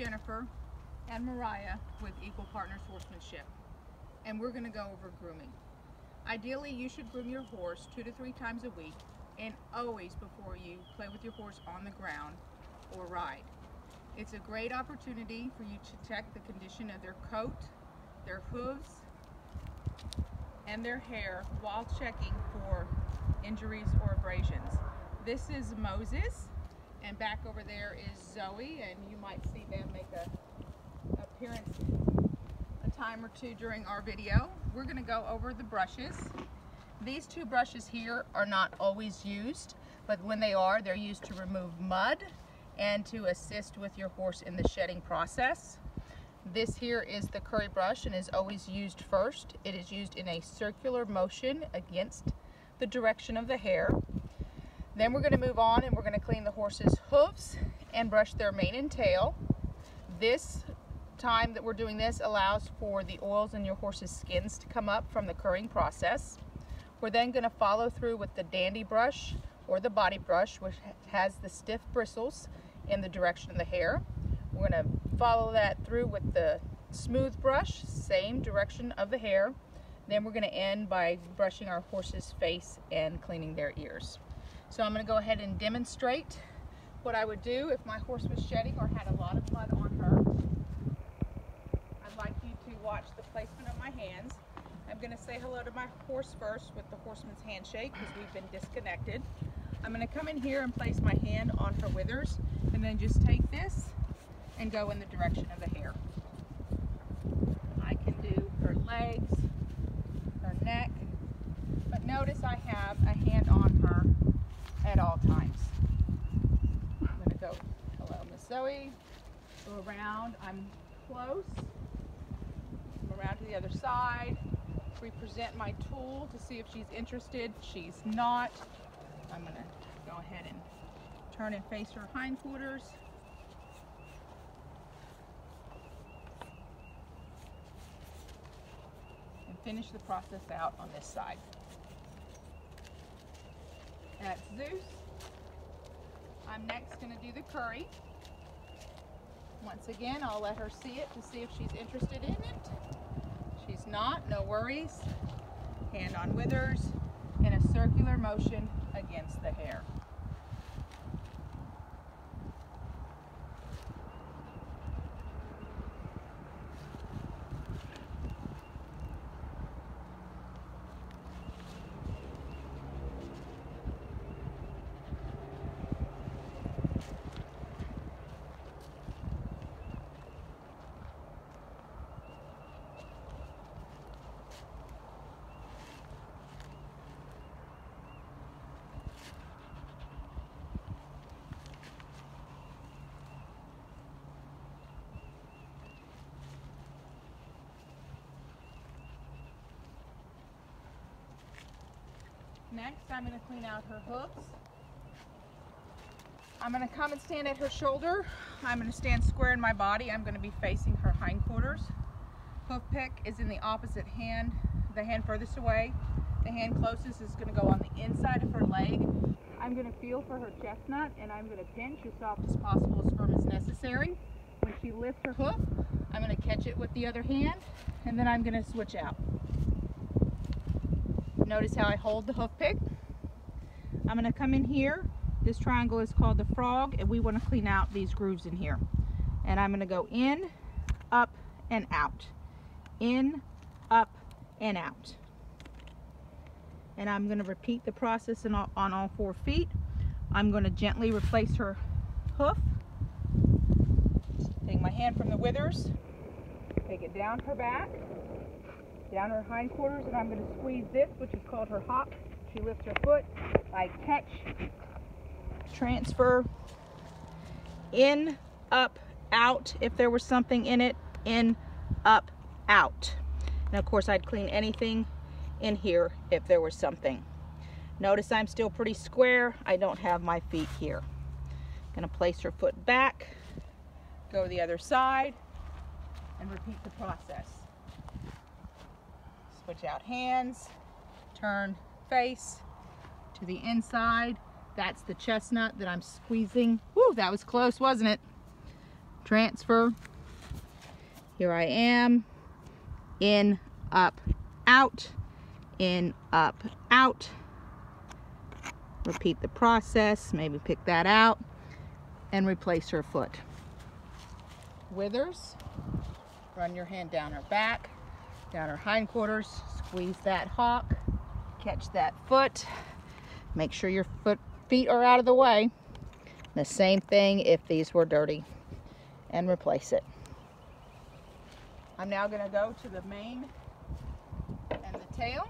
Jennifer and Mariah with Equal Partners Horsemanship and we're going to go over grooming. Ideally you should groom your horse two to three times a week and always before you play with your horse on the ground or ride. It's a great opportunity for you to check the condition of their coat, their hooves, and their hair while checking for injuries or abrasions. This is Moses and back over there is Zoe and you might see them make a appearance a time or two during our video. We're going to go over the brushes. These two brushes here are not always used but when they are they're used to remove mud and to assist with your horse in the shedding process. This here is the curry brush and is always used first. It is used in a circular motion against the direction of the hair. Then we're going to move on and we're going to clean the horse's hooves and brush their mane and tail. This time that we're doing this allows for the oils in your horse's skins to come up from the currying process. We're then going to follow through with the dandy brush or the body brush which has the stiff bristles in the direction of the hair. We're going to follow that through with the smooth brush, same direction of the hair. Then we're going to end by brushing our horse's face and cleaning their ears. So I'm going to go ahead and demonstrate what I would do if my horse was shedding or had a lot of mud on her. I'd like you to watch the placement of my hands. I'm going to say hello to my horse first with the horseman's handshake because we've been disconnected. I'm going to come in here and place my hand on her withers and then just take this and go in the direction of the hair. I can do her legs, her neck, but notice I have a hand on her at all times. I'm going to go, go around, I'm close, come around to the other side, represent my tool to see if she's interested. She's not. I'm going to go ahead and turn and face her hindquarters. And finish the process out on this side. That's Zeus. I'm next going to do the curry. Once again, I'll let her see it to see if she's interested in it. She's not, no worries. Hand on withers in a circular motion against the hair. Next, I'm going to clean out her hooves. I'm going to come and stand at her shoulder. I'm going to stand square in my body. I'm going to be facing her hindquarters. Hoof pick is in the opposite hand, the hand furthest away. The hand closest is going to go on the inside of her leg. I'm going to feel for her chestnut and I'm going to pinch as soft as possible, as firm as necessary. When she lifts her hoof, I'm going to catch it with the other hand and then I'm going to switch out. Notice how I hold the hoof pick. I'm going to come in here. This triangle is called the frog and we want to clean out these grooves in here. And I'm going to go in, up, and out. In, up, and out. And I'm going to repeat the process all, on all four feet. I'm going to gently replace her hoof. Take my hand from the withers, take it down her back, down her hindquarters and I'm going to squeeze this which is called her hock. She lifts her foot. I catch, transfer, in, up, out if there was something in it, in, up, out. And of course I'd clean anything in here if there was something. Notice I'm still pretty square. I don't have my feet here. I'm Gonna place her foot back, go the other side, and repeat the process switch out hands, turn face to the inside. That's the chestnut that I'm squeezing. Woo, that was close, wasn't it? transfer. Here I am, in, up, out, in, up, out. Repeat the process, maybe pick that out, and replace her foot. Withers, run your hand down her back, down her hindquarters, squeeze that hock, catch that foot, make sure your foot feet are out of the way. The same thing if these were dirty and replace it. I'm now going to go to the mane and the tail.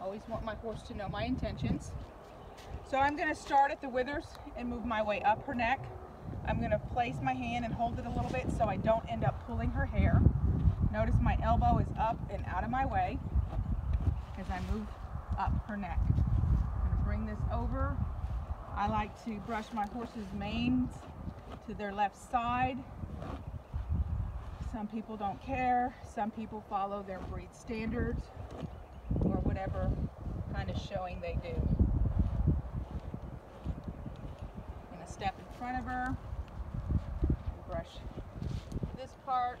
Always want my horse to know my intentions. So I'm going to start at the withers and move my way up her neck. I'm going to place my hand and hold it a little bit so I don't end up pulling her hair. Notice my elbow is up and out of my way as I move up her neck. I'm going to bring this over. I like to brush my horse's manes to their left side some people don't care. Some people follow their breed standards or whatever kind of showing they do. I'm going to step in front of her, brush this part.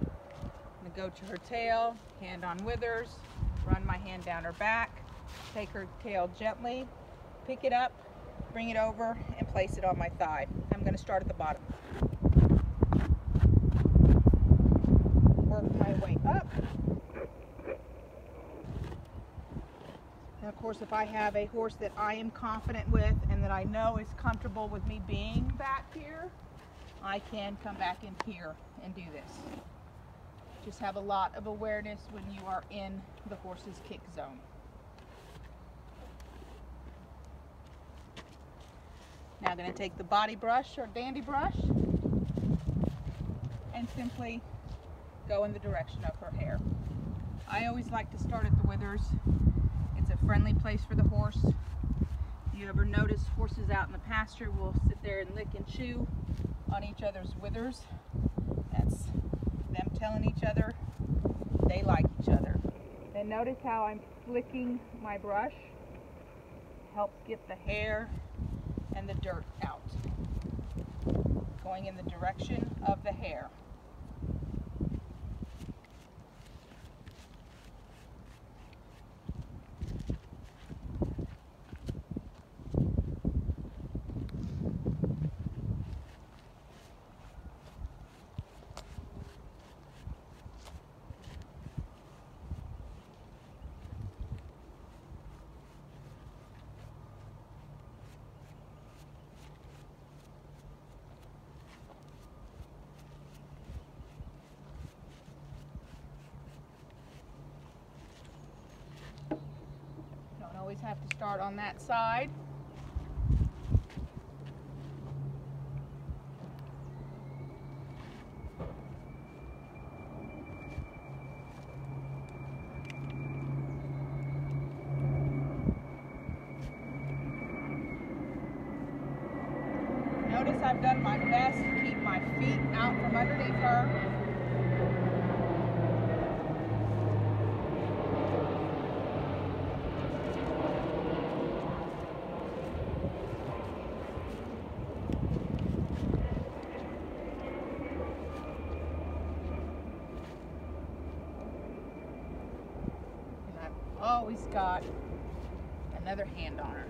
I'm to go to her tail, hand on withers, run my hand down her back, take her tail gently, pick it up, bring it over, and place it on my thigh. I'm going to start at the bottom. Course, if I have a horse that I am confident with and that I know is comfortable with me being back here, I can come back in here and do this. Just have a lot of awareness when you are in the horse's kick zone. Now I'm going to take the body brush or dandy brush and simply go in the direction of her hair. I always like to start at the withers friendly place for the horse. You ever notice horses out in the pasture will sit there and lick and chew on each other's withers? That's them telling each other they like each other. And notice how I'm flicking my brush. Helps get the hair and the dirt out. Going in the direction of the hair. always have to start on that side. Notice I've done my best to keep my feet out from underneath her. Always got another hand on her.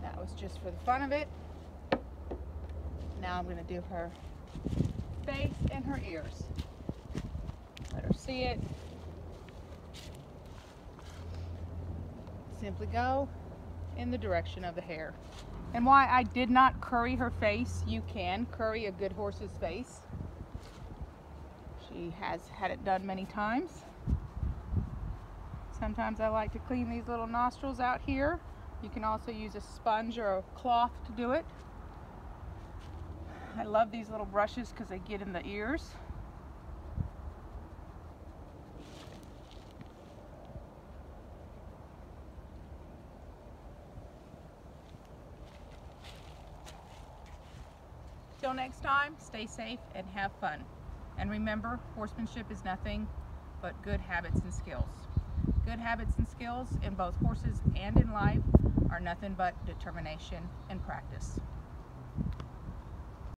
That was just for the fun of it. Now I'm going to do her face and her ears. Let her see it. Simply go in the direction of the hair. And why I did not curry her face, you can curry a good horse's face. She has had it done many times. Sometimes I like to clean these little nostrils out here. You can also use a sponge or a cloth to do it. I love these little brushes because they get in the ears. Till next time, stay safe and have fun. And remember, horsemanship is nothing but good habits and skills. Good habits and skills in both horses and in life are nothing but determination and practice.